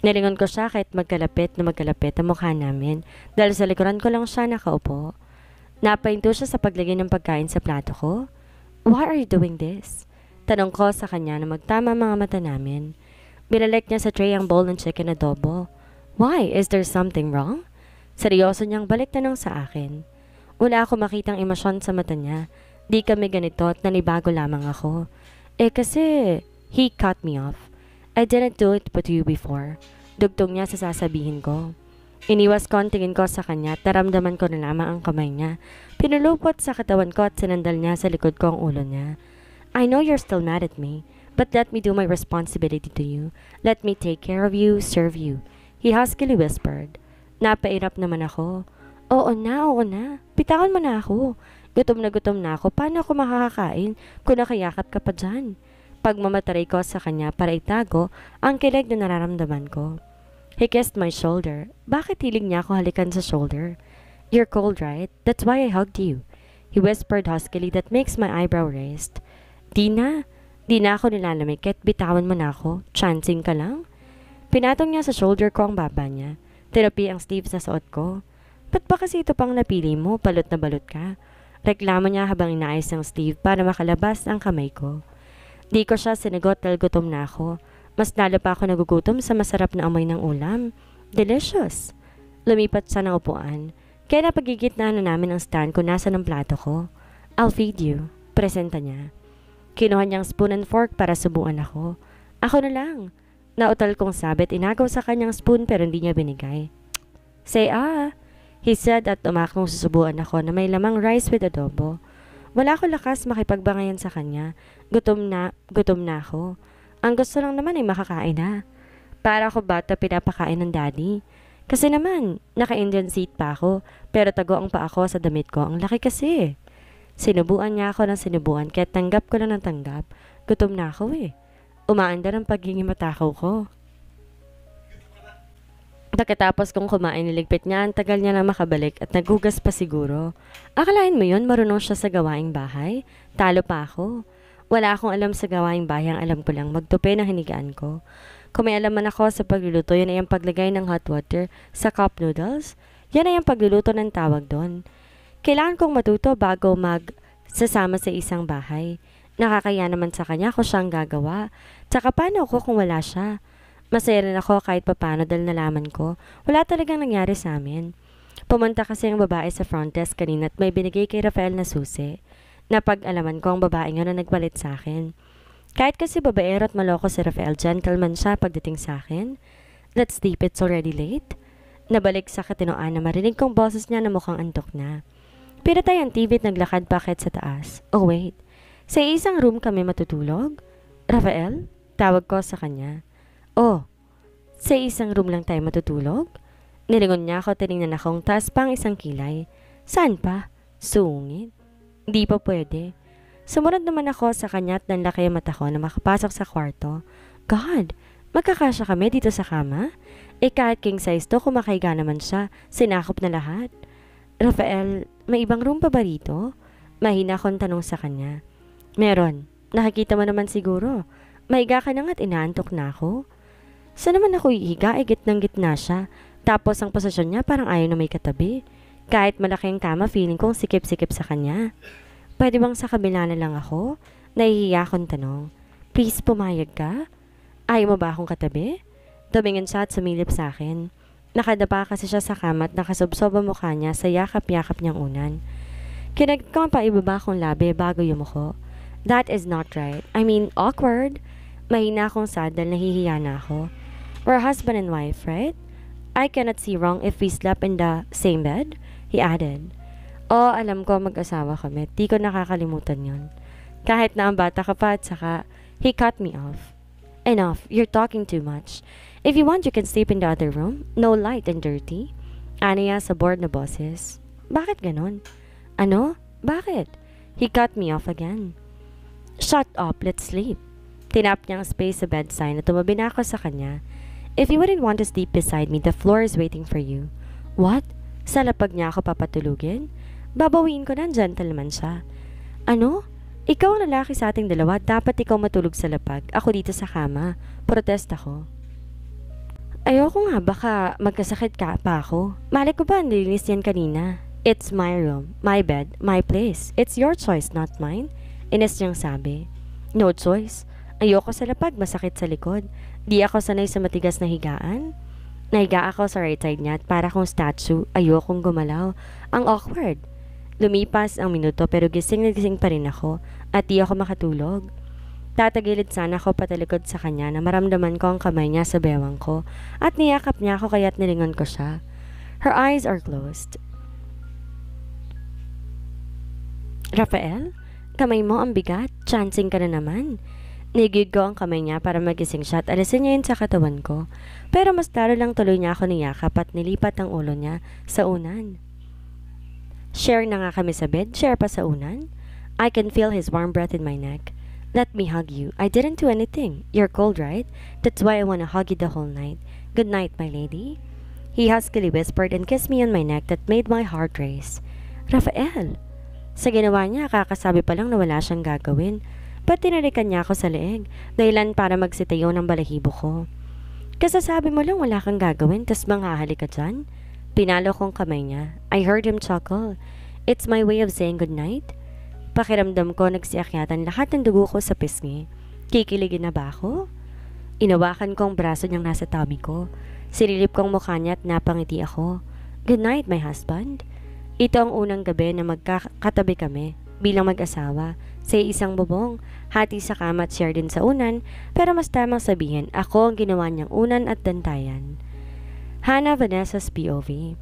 Nilingon ko siya kahit magkalapit na magkalapit ang mukha namin dahil sa likuran ko lang siya nakaupo. Napahinto siya sa paglagay ng pagkain sa plato ko. Why are you doing this? Tanong ko sa kanya na magtama mga mata namin. Binalik niya sa tray ang bowl ng chicken adobo. Why? Is there something wrong? Seryoso niyang balik tanong sa akin. Wala ako makitang emosyon sa mata niya. Di kami ganito at nanibago lamang ako. Eh kasi, he cut me off. I didn't do it but you before. Dugtong niya sa sasabihin ko. Iniwas ko ang tingin ko sa kanya at naramdaman ko na lamang ang kamay niya. Pinulupot sa katawan ko at sinandal niya sa likod ko ang ulo niya. I know you're still mad at me, but let me do my responsibility to you. Let me take care of you, serve you. He huskily whispered. Napairap naman ako. Oo na, oo na. Pitawan mo na ako. Gutom na gutom na ako. Paano ako makakakain kung nakayakap ka pa dyan? Pagmamataray ko sa kanya para itago ang kilig na nararamdaman ko. He kissed my shoulder. Bakit hiling niya ako halikan sa shoulder? You're cold, right? That's why I hugged you. He whispered huskily that makes my eyebrow raised. Di na. Di na ako nilalamig kahit bitawan mo na ako. Chancing ka lang? Pinatong niya sa shoulder ko ang baba niya. Therapy ang sleeves na suot ko. Ba't ba kasi ito pang napili mo? Balot na balot ka. Reklamo niya habang inaayos ng sleeve para makalabas ang kamay ko. Di ko siya sinagot dahil gutom na ako. Mas lalo pa ako nagugutom sa masarap na amoy ng ulam. Delicious! Lumipat siya ng upuan. Kaya napagigitnaan na namin ang stand kung nasa ng plato ko. I'll feed you. Presenta niya. Kinuha niyang spoon and fork para subuan ako. Ako na lang. Nautal kong sabit, inagaw sa kanyang spoon pero hindi niya binigay. Say ah, he said at umakong susubuan ako na may lamang rice with adobo. Wala ko lakas makipagbangayan sa kanya. Gutom na, gutom na ako. Ang gusto lang naman ay makakain na. Para ako bata pinapakain ng daddy. Kasi naman, naka-Indian seat pa ako, pero tago ang pa ako sa damit ko. Ang laki kasi. Sinubuan niya ako ng sinubuan, kaya tanggap ko lang ng tanggap. Gutom na ako eh. Umaandar ang pagiging matakaw ko. Pagkatapos kong kumain, niligpit niya, ang tagal niya na makabalik at naghugas pa siguro. Akalain mo yun, marunong siya sa gawaing bahay? Talo pa ako. Wala akong alam sa gawaing bahay, ang alam ko lang magtupi ng hinigaan ko. Kung may alaman ako sa pagluluto, yan ay ang paglagay ng hot water sa cup noodles. Yan ay ang pagluluto ng tawag doon. Kailangan kong matuto bago mag sasama sa isang bahay. Nakakaya naman sa kanya kung siyang gagawa. Tsaka paano ako kung wala siya? Masaya rin ako kahit papano dahil nalaman ko, wala talagang nangyari sa amin. Pumunta kasi ang babae sa front desk kanina at may binigay kay Rafael na susi. Napag-alaman ko ang babae nga na nagpalit sa akin. Kahit kasi babaero at maloko si Rafael, gentleman siya pagdating sa akin. Let's sleep, it's already late. Nabalik sa katinoan na marinig kong boses niya na mukhang antok na. Pinatay ang TV at naglakad pakit sa taas. Oh wait, sa isang room kami matutulog? Rafael? Tawag ko sa kanya. Oh, sa isang room lang tayo matutulog? Nilingon niya ako, tinignan akong taas pang isang kilay. Saan pa? Sungit. Di pa pwede. Sumunod naman ako sa kanya at nanlaki ang mata ko na makapasok sa kwarto. God, magkakasya kami dito sa kama? Eh kahit king size to, kumakahiga naman siya. Sinakop na lahat. Rafael, may ibang room pa ba rito? Mahina akong tanong sa kanya. Meron. Nakikita mo naman siguro. Mahiga ka na nga't inaantok na ako. Saan naman ako ihiga? Eh, gitnang gitna siya. Tapos ang posisyon niya parang ayaw na may katabi. Kahit malaki ang kama, feeling kong sikip-sikip sa kanya. Pwede bang sa kabila na lang ako? Nahihiya akong tanong. Please, pumayag ka? Ayaw mo ba akong katabi? Tumingin siya at sumilip sa akin. Nakadapa kasi siya sa kama at nakasubsob ang mukha niya sa yakap-yakap niyang unan. Kinag ko pa ibaba akong labi bago yumuko. That is not right. I mean, awkward. Mahina akong sad dahil nahihiya na ako. We're husband and wife, right? I cannot see wrong if we slept in the same bed, he added. Oo, alam ko mag-asawa kami. Di ko nakakalimutan yon. Kahit na ang bata ka pa at saka, he cut me off. Enough, you're talking too much. If you want, you can sleep in the other room. No light and dirty. Aniya sa board na bosses. Bakit ganon? Ano? Bakit? He cut me off again. Shut up, let's sleep. Tinap niya ang space sa bedside na tumabi na ako sa kanya. If you wouldn't want to sleep beside me, the floor is waiting for you. What? Sa lapag niya ako papatulugin? Babawiin ko na, gentleman siya. Ano? Ikaw ang lalaki sa ating dalawa, dapat ikaw matulog sa lapag. Ako dito sa kama. Protest ako. Ayoko nga, baka magkasakit ka pa ako. Mali ko ba, nilinis yan kanina. It's my room, my bed, my place. It's your choice, not mine. Ines niyang sabi. No choice. Ayoko sa lapag, masakit sa likod. Di ako sanay sa matigas na higaan. Nahiga ako sa right side niya at para kong statue, ayokong gumalaw. Ang awkward. Lumipas ang minuto pero gising na gising pa rin ako at di ako makatulog. Tatagilid sana ako patalikod sa kanya na maramdaman ko ang kamay niya sa bewang ko at niyakap niya ako kaya't nilingon ko siya. Her eyes are closed. Rafael, kamay mo ang bigat. Chancing ka na naman. Nigid ko ang kamay niya para magising siya at alisin niya yun sa katawan ko. Pero mas lalo lang tuloy niya ako niyakap at nilipat ang ulo niya sa unan. Share na nga kami sa bed, share pa sa unan. I can feel his warm breath in my neck. Let me hug you. I didn't do anything. You're cold, right? That's why I want to hug you the whole night. Good night, my lady. He huskily whispered and kissed me on my neck that made my heart race. Rafael! Sa ginawa niya, kakasabi pa lang na wala siyang gagawin. Ba't tinarikan niya ako sa leeg? Dahilan para magsitayo ng balahibo ko. Kasasabi mo lang wala kang gagawin, tas manghahali ka dyan? Pinalo kong kamay niya. I heard him chuckle. It's my way of saying good night. Pakiramdam ko nagsiakyatan lahat ng dugo ko sa pisngi. Kikiligin na ba ako? Inawakan ko ang braso niyang nasa tummy ko. Sililip kong mukha niya at napangiti ako. Good night, my husband. Ito ang unang gabi na magkakatabi kami bilang mag-asawa sa isang bubong, hati sa kama at share din sa unan, pero mas tamang sabihin, ako ang ginawa niyang unan at dantayan. Hannah Vanessa's POV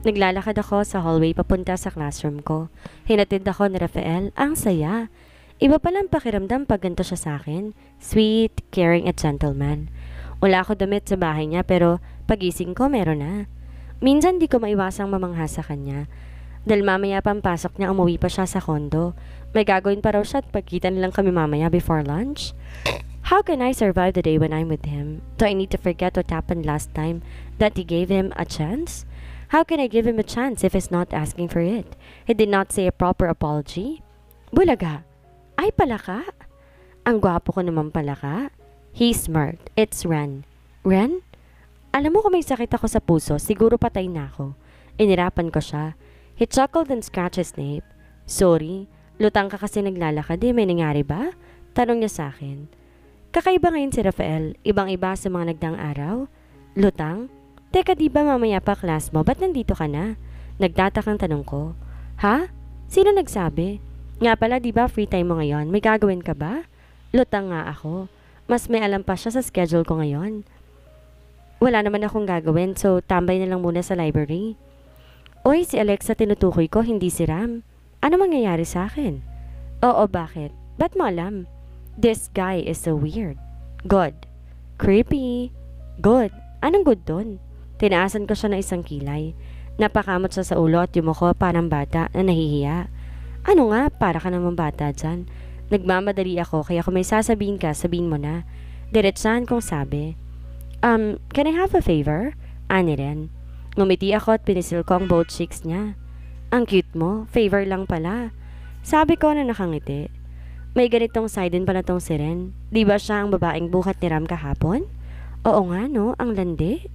Naglalakad ako sa hallway papunta sa classroom ko. Hinatid ako ni Rafael. Ang saya. Iba palang pakiramdam pag ganito siya sa akin. Sweet, caring at gentleman. Wala ako damit sa bahay niya pero pagising ko meron na. Minsan di ko maiwasang mamangha sa kanya. Dahil mamaya pampasok niya umuwi pa siya sa kondo. May gagawin pa raw siya at pagkita nilang kami mamaya before lunch. How can I survive the day when I'm with him? Do I need to forget what happened last time that he gave him a chance? How can I give him a chance if he's not asking for it? He did not say a proper apology. Bulaga. Ay pala ka? Ang gwapo ko naman pala ka. He smirked. It's Ren. Ren? Alam mo kung may sakit ako sa puso, siguro patay na ako. Inirapan ko siya. He chuckled and scratched his nape. Sorry, lutang ka kasi naglalakad eh, may nangyari ba? Tanong niya sa akin. Kakaiba ngayon si Rafael, ibang-iba sa mga nagdang araw. Lutang? Teka, di ba mamaya pa class mo? Ba't nandito ka na? Nagtatakang tanong ko. Ha? Sino nagsabi? Nga pala, di ba free time mo ngayon? May gagawin ka ba? Lutang nga ako. Mas may alam pa siya sa schedule ko ngayon. Wala naman akong gagawin, so tambay na lang muna sa library. Oy, si Alexa tinutukoy ko, hindi si Ram. Ano mangyayari sa akin? Oo, bakit? Ba't mo alam? This guy is so weird. Good. Creepy. Good. Anong good doon? Tinaasan ko siya ng isang kilay. Napakamot siya sa ulo at yumuko parang bata na nahihiya. Ano nga, para ka naman bata dyan. Nagmamadali ako kaya kung may sasabihin ka, sabihin mo na. Diretsahan kong sabi. Um, can I have a favor? Ani rin. Ngumiti ako at pinisil ko ang both cheeks niya. Ang cute mo, favor lang pala. Sabi ko na nakangiti. May ganitong side din pala tong si Ren. Di ba siya ang babaeng buhat ni Ram kahapon? Oo nga no, ang landi.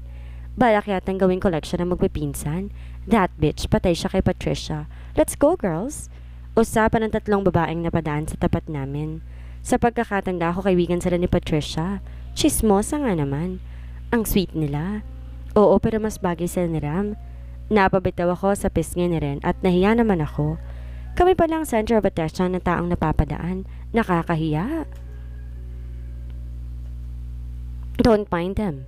Balak yatang gawing collection ng magpipinsan. That bitch, patay siya kay Patricia. Let's go, girls! Usapan ng tatlong babaeng napadaan sa tapat namin. Sa pagkakatanda ko, kaibigan sila ni Patricia. Chismosa nga naman. Ang sweet nila. Oo, pero mas bagay sila ni Ram. Napabitaw ako sa pisngi ni Ren at nahiya naman ako. Kami pa lang center of attention na taong napapadaan. Nakakahiya. Don't mind them.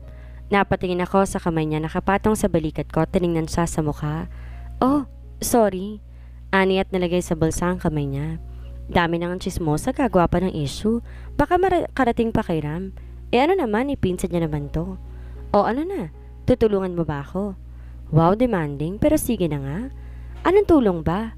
Napatingin ako sa kamay niya nakapatong sa balikat ko tiningnan siya sa mukha. Oh, sorry. Ani at nalagay sa bulsa ang kamay niya. Dami nang chismosa kagwa pa ng issue. Baka karating pa kay Ram. Eh ano naman, ipinsan niya naman to. O ano na, tutulungan mo ba ako? Wow, demanding, pero sige na nga. Anong tulong ba?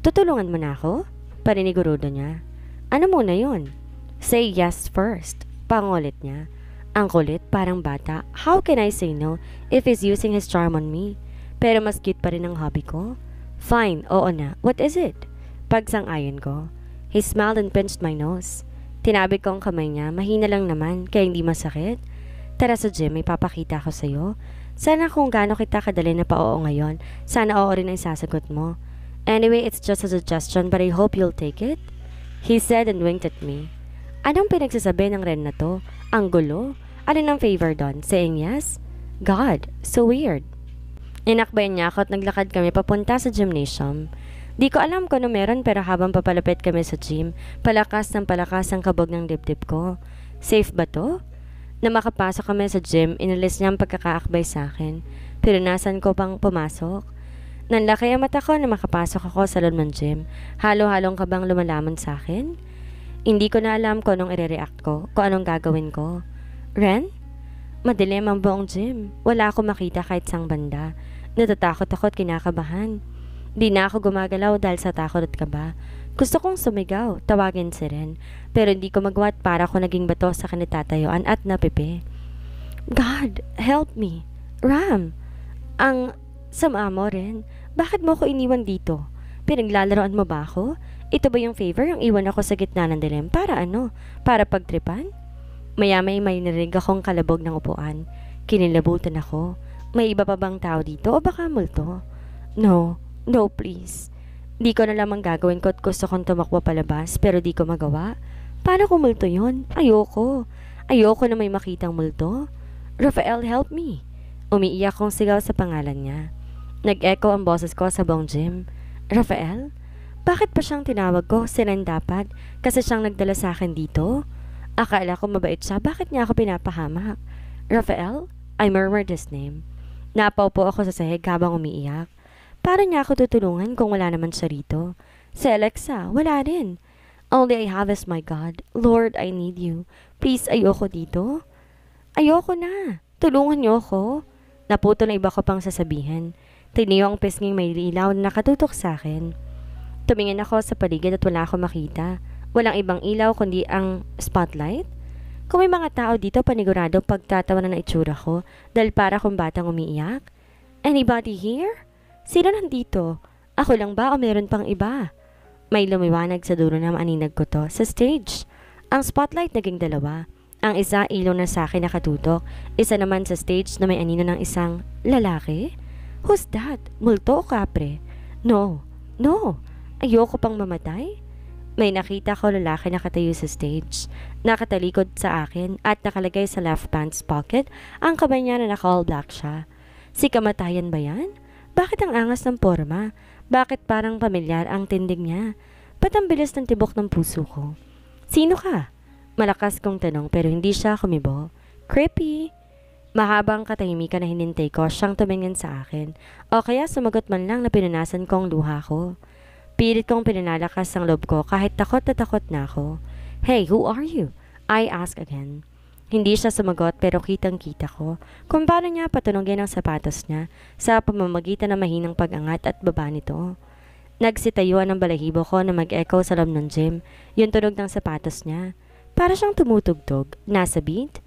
Tutulungan mo na ako? Parinigurudo niya. Ano muna yon? Say yes first. Pangulit niya. Ang kulit, parang bata. How can I say no if he's using his charm on me? Pero mas cute pa rin ang hobby ko. Fine, oo na. What is it? Pagsang-ayon ko. He smiled and pinched my nose. Tinabi ko ang kamay niya, mahina lang naman, kaya hindi masakit. Tara sa gym, may papakita ko sa'yo. Sana kung gaano kita kadali na pa oo ngayon, sana oo rin ang sasagot mo. Anyway, it's just a suggestion but I hope you'll take it. He said and winked at me. Anong pinagsasabi ng Ren na to? Ang gulo? Ano ng favor doon? Saying yes? God, so weird. Inakbayan niya ako at naglakad kami papunta sa gymnasium. Di ko alam kung ano meron pero habang papalapit kami sa gym, palakas ng palakas ang kabog ng dibdib ko. Safe ba to? Na makapasok kami sa gym, inalis niya ang pagkakaakbay sa akin. Pero nasan ko pang pumasok? Nanlaki ang mata ko na makapasok ako sa Lunman Gym. Halo-halong ka bang lumalaman sa akin? Hindi ko na alam kung anong i-react ko, kung anong gagawin ko. Ren? Madilim ang buong gym. Wala ako makita kahit sang banda. Natatakot ako at kinakabahan. Di na ako gumagalaw dahil sa takot at kaba. Gusto kong sumigaw, tawagin si Ren, pero hindi ko magwat para ako naging bato sa kanitatayuan at napipi. God, help me. Ram, ang sama mo rin. Bakit mo ko iniwan dito? Pinaglalaroan mo ba ako? Ito ba yung favor ang iwan ako sa gitna ng dilim? Para ano? Para pagtripan? Maya-may may narinig akong kalabog ng upuan. Kinilabutan ako. May iba pa bang tao dito o baka multo? No, No, please. Di ko na lamang gagawin ko at gusto kong tumakbo palabas pero di ko magawa. Paano kung multo yun? Ayoko. Ayoko na may makitang multo. Rafael, help me. Umiiyak kong sigaw sa pangalan niya. Nag-echo ang boses ko sa buong gym. Rafael? Bakit pa siyang tinawag ko? Sinan dapat? Kasi siyang nagdala sa akin dito? Akala ko mabait siya. Bakit niya ako pinapahamak? Rafael? I murmured his name. Napaupo ako sa sahig habang umiiyak. Paano niya ako tutulungan kung wala naman siya rito? Si Alexa, wala rin. Only I have is my God. Lord, I need you. Please, ayoko dito. Ayoko na. Tulungan niyo ako. Naputo na iba ko pang sasabihin. Tiniyo ang pisnging may ilaw na nakatutok sa akin. Tumingin ako sa paligid at wala akong makita. Walang ibang ilaw kundi ang spotlight. Kung may mga tao dito, panigurado pagtatawa na itsura ko dahil para kung batang umiiyak. Anybody here? Sino nandito? Ako lang ba o meron pang iba? May lumiwanag sa dulo ng aninag ko to sa stage. Ang spotlight naging dalawa. Ang isa ilaw na sa akin nakatutok, isa naman sa stage na may anino ng isang lalaki. Who's that? Multo o kapre? No, no. Ayoko pang mamatay. May nakita ko lalaki nakatayo sa stage. Nakatalikod sa akin at nakalagay sa left pants pocket ang kamay niya na naka-all black siya. Si kamatayan ba yan? Bakit ang angas ng forma? Bakit parang pamilyar ang tindig niya? Ba't ang bilis ng tibok ng puso ko? Sino ka? Malakas kong tanong pero hindi siya kumibo. Creepy! Mahabang katahimikan na hinintay ko siyang tumingin sa akin o kaya sumagot man lang na pinunasan ko ang luha ko. Pilit kong pinanalakas ang loob ko kahit takot na takot na ako. Hey, who are you? I ask again. Hindi siya sumagot pero kitang-kita ko kung paano niya patunogin ang sapatos niya sa pamamagitan ng mahinang pag-angat at baba nito. Nagsitayuan ang balahibo ko na mag-echo sa loob ng gym, yung tunog ng sapatos niya. Para siyang tumutugtog, nasa beat.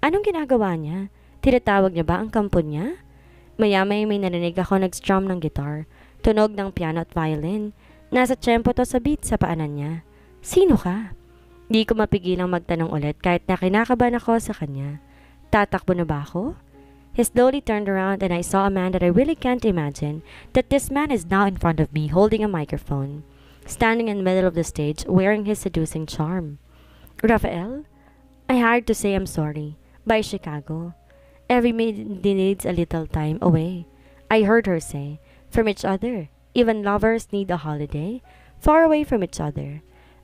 Anong ginagawa niya? Tinatawag niya ba ang kampo niya? Maya-may may narinig ako nag-strum ng guitar, tunog ng piano at violin. Nasa tempo to sa beat sa paanan niya. Sino ka? Di ko mapigilang magtanong ulit kahit na kinakabahan ako sa kanya. Tatakbo na ba ako? He slowly turned around and I saw a man that I really can't imagine that this man is now in front of me holding a microphone, standing in the middle of the stage wearing his seducing charm. Raphael? I had to say I'm sorry. By Chicago. Every maid needs a little time away. I heard her say, from each other. Even lovers need a holiday, far away from each other.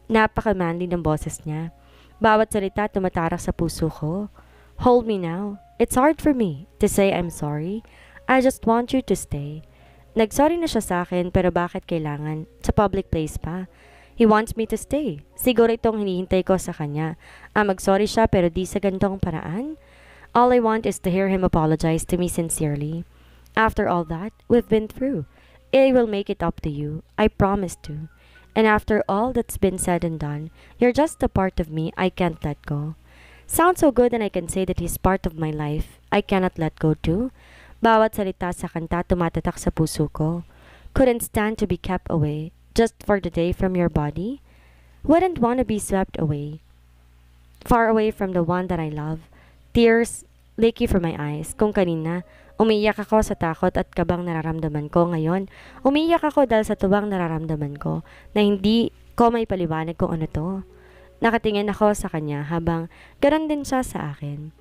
Napaka-manly ng boses niya. Bawat salita tumatarak sa puso ko. Hold me now. It's hard for me to say I'm sorry. I just want you to stay. Nagsorry na siya sa akin pero bakit kailangan? Sa public place pa. He wants me to stay. Siguro itong hinihintay ko sa kanya. Ah, magsorry siya pero di sa gantong paraan. All I want is to hear him apologize to me sincerely. After all that we've been through, I will make it up to you. I promise to. And after all that's been said and done, you're just a part of me I can't let go. Sounds so good and I can say that he's part of my life. I cannot let go too. Bawat salita sa kanta tumatatak sa puso ko. Couldn't stand to be kept away, just for the day from your body. Wouldn't want to be swept away. Far away from the one that I love. Tears Licky from my eyes. Kung kanina, umiiyak ako sa takot at kabang nararamdaman ko ngayon. Umiiyak ako dahil sa tuwang nararamdaman ko na hindi ko may paliwanag kung ano to. Nakatingin ako sa kanya habang garan din siya sa akin.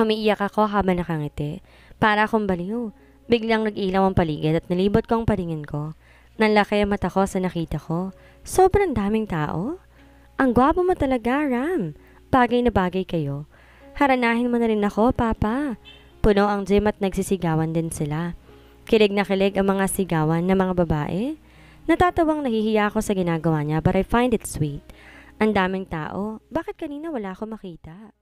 Umiiyak ako habang nakangiti. Para akong baliw. Biglang nag-ilaw ang paligid at nalibot ko ang paningin ko. Nanlaki ang mata ko sa nakita ko. Sobrang daming tao. Ang gwapo mo talaga, Ram. Bagay na bagay kayo. Haranahin mo na rin ako, Papa. Puno ang gym at nagsisigawan din sila. Kilig na kilig ang mga sigawan ng mga babae. Natatawang nahihiya ako sa ginagawa niya but I find it sweet. Ang daming tao. Bakit kanina wala ako makita?